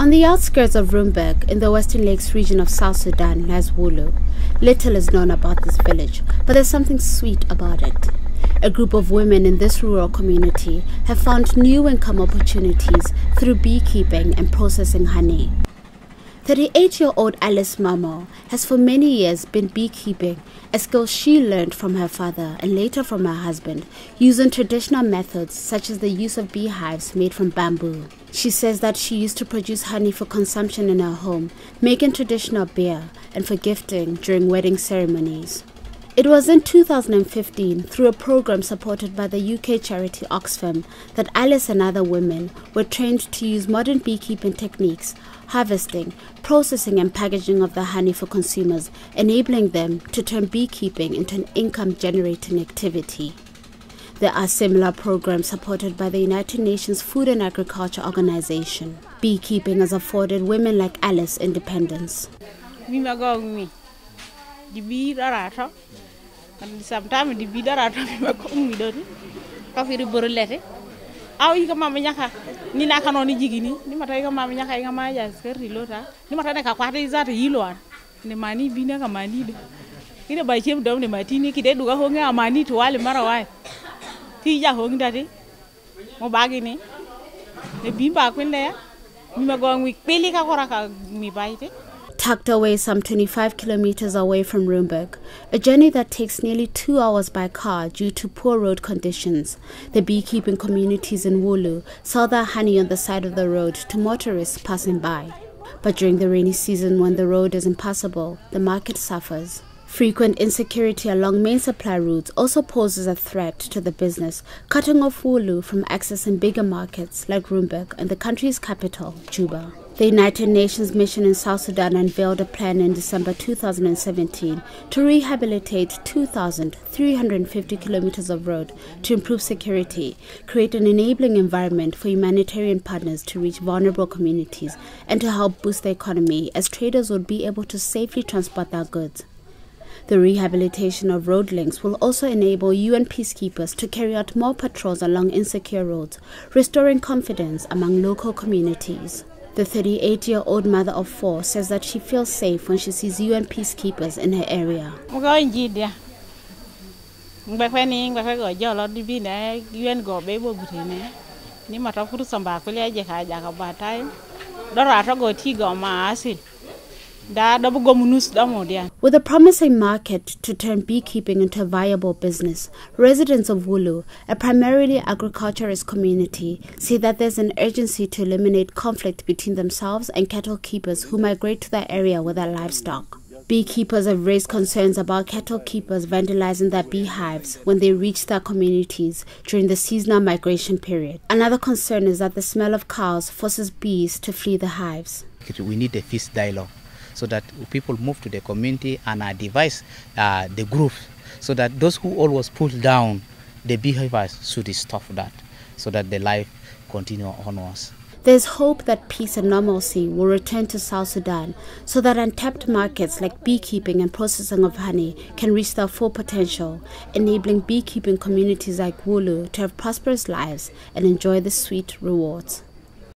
On the outskirts of Rumbek, in the Western Lakes region of South Sudan, lies Wulu. Little is known about this village, but there's something sweet about it. A group of women in this rural community have found new income opportunities through beekeeping and processing honey. 38-year-old Alice Mamur has for many years been beekeeping, a skill she learned from her father and later from her husband, using traditional methods such as the use of beehives made from bamboo. She says that she used to produce honey for consumption in her home, making traditional beer, and for gifting during wedding ceremonies. It was in 2015, through a program supported by the UK charity Oxfam, that Alice and other women were trained to use modern beekeeping techniques, harvesting, processing, and packaging of the honey for consumers, enabling them to turn beekeeping into an income generating activity. There are similar programs supported by the United Nations Food and Agriculture Organization. Beekeeping has afforded women like Alice independence. and sometimes the bidor are talking about midor kafiri borlete aw yi kama mnyaka ni na kano ni jigini ni mata yi kama mnyaka yi kama ya skeri lota ni mata ne ka kwata izata yilwa ne mani bina kama ni de ida ba chef dom ne matini kide duga honge amani to wale mara wai ti ja honge dati mo bagi ni ne bimba kwinle ya mi magwa ngwi peli ka kora ka mi baite tucked away some 25 kilometers away from Rumbek, a journey that takes nearly two hours by car due to poor road conditions. The beekeeping communities in Wulu sell their honey on the side of the road to motorists passing by. But during the rainy season when the road is impassable, the market suffers. Frequent insecurity along main supply routes also poses a threat to the business, cutting off Wulu from accessing bigger markets like Rumbek and the country's capital, Juba. The United Nations mission in South Sudan unveiled a plan in December 2017 to rehabilitate 2,350 kilometers of road to improve security, create an enabling environment for humanitarian partners to reach vulnerable communities, and to help boost the economy as traders would be able to safely transport their goods. The rehabilitation of road links will also enable UN peacekeepers to carry out more patrols along insecure roads, restoring confidence among local communities. The 38 year old mother of four says that she feels safe when she sees UN peacekeepers in her area. With a promising market to turn beekeeping into a viable business, residents of Wulu, a primarily agriculturist community, see that there's an urgency to eliminate conflict between themselves and cattle keepers who migrate to the area with their livestock. Beekeepers have raised concerns about cattle keepers vandalizing their beehives when they reach their communities during the seasonal migration period. Another concern is that the smell of cows forces bees to flee the hives. We need a peace dialogue so that people move to the community and uh, devise uh, the group so that those who always pull down the behaviors should stop that so that the life continue onwards. There's hope that peace and normalcy will return to South Sudan so that untapped markets like beekeeping and processing of honey can reach their full potential, enabling beekeeping communities like Wulu to have prosperous lives and enjoy the sweet rewards.